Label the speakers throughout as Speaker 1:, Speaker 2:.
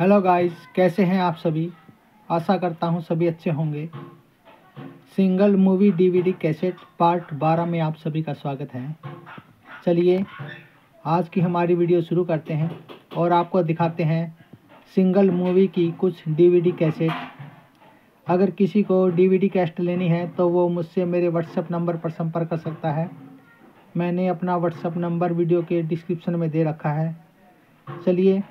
Speaker 1: Hello guys कैसे हैं आप सभी? आशा करता हूँ सभी अच्छे होंगे। Single movie DVD cassette part 12 में आप सभी का स्वागत है। चलिए, आज की हमारी वीडियो शुरू करते हैं और आपको दिखाते हैं सिंगल मूवी की कुछ डीवीडी कैसेट। अगर किसी को डीवीडी कैसेट लेनी है तो वो मुझसे मेरे व्हाट्सएप नंबर पर संपर्क कर सकता है। मैंने अपना व्हाट्सएप नंबर वीडियो के डिस्क्रिप्शन में दे रखा है। चलिए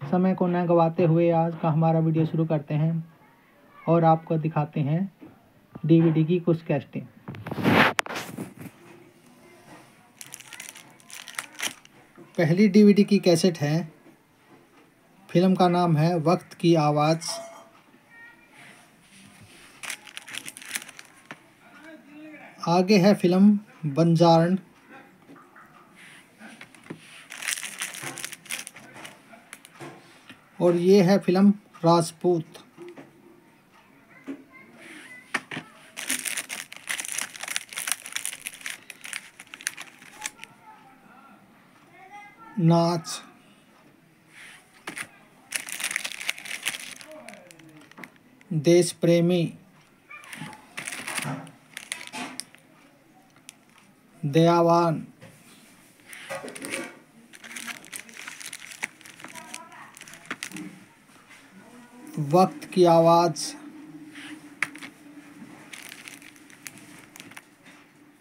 Speaker 1: समय को न गवाते हुए आज का हमारा वीडियो शुरू करते हैं और आपको दिखाते हैं डीवीडी की कुछ कैस्टें पहली डीवीडी की कैसेट है। फ़िल्म का नाम है वक्त की आवाज़। आगे है फ़िल्म बंजारण और ये है फ़िल्म राजपूत। नाच। देश प्रेमी दयावान। वक्त की आवाज़।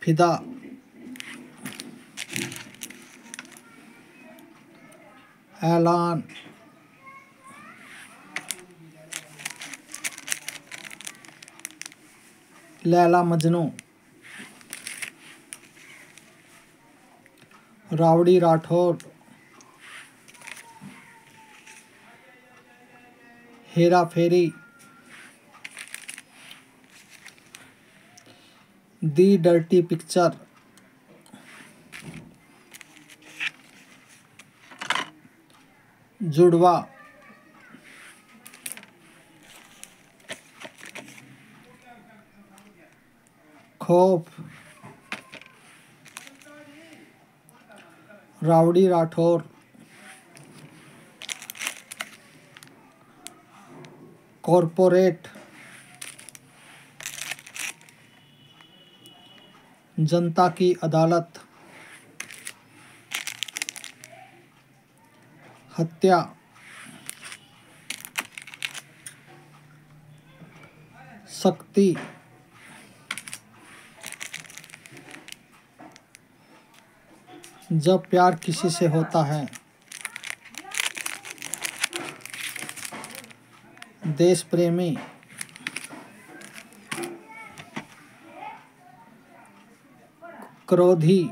Speaker 1: Fida. Aelaan. Laila Majnu. Rowdy Rathore. Hera Pheri. The Dirty Picture. Judwaa. Khauff. Rowdy Rathore. Corporate जनता की अदालत हत्या शक्ति जब प्यार किसी से होता है। देश प्रेमी। क्रोधी।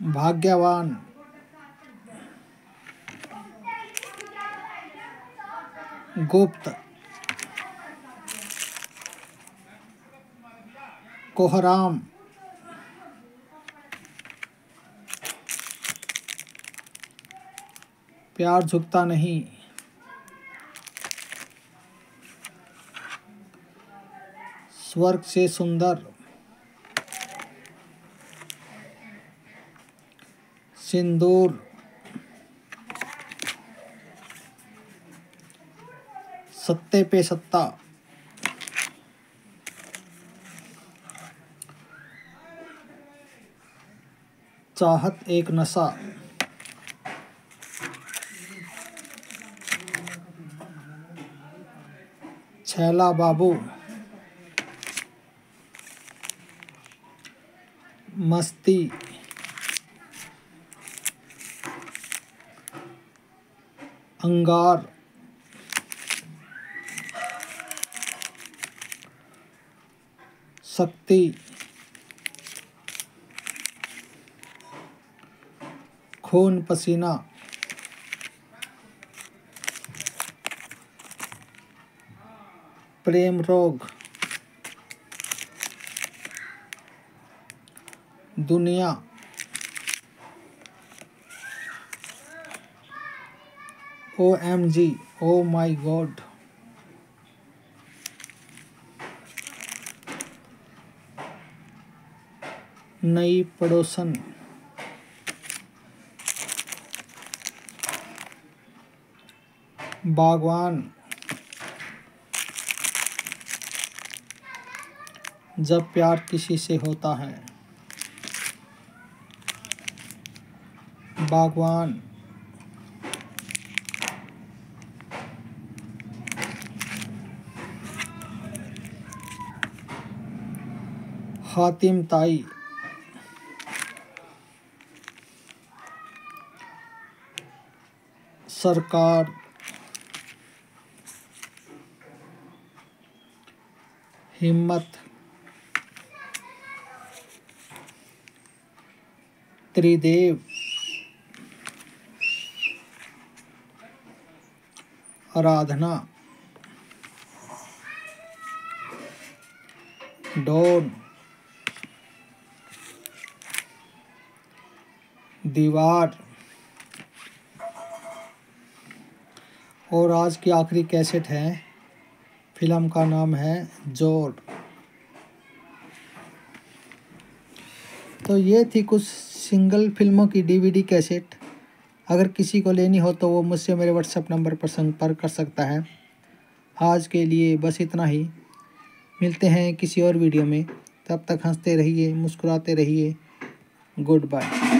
Speaker 1: भाग्यवान। गुप्त। कोहराम। प्यार झुकता नहीं। स्वर्ग से सुंदर। सिंदूर। सत्ते पे सत्ता। चाहत एक नशा। छैला बाबू। मस्ती। अंगार। शक्ति। खून पसीना। प्रेम रोग। दुनिया। ओ एम जी ओ माई गॉड नई पड़ोसन। बागवान। जब प्यार किसी से होता है। बागवान। हातिम ताई। सरकार। हिम्मत। त्रिदेव आराधना। डोन। दीवार। और आज की आखिरी कैसेट है। फ़िल्म का नाम है ज़ोर। तो ये थी कुछ सिंगल फ़िल्मों की डीवीडी कैसेट। अगर किसी को लेनी हो तो वो मुझसे मेरे व्हाट्सएप नंबर पर संपर्क कर सकता है। आज के लिए बस इतना ही। मिलते हैं किसी और वीडियो में। तब तक हँसते रहिए, मुस्कुराते रहिए। Good bye.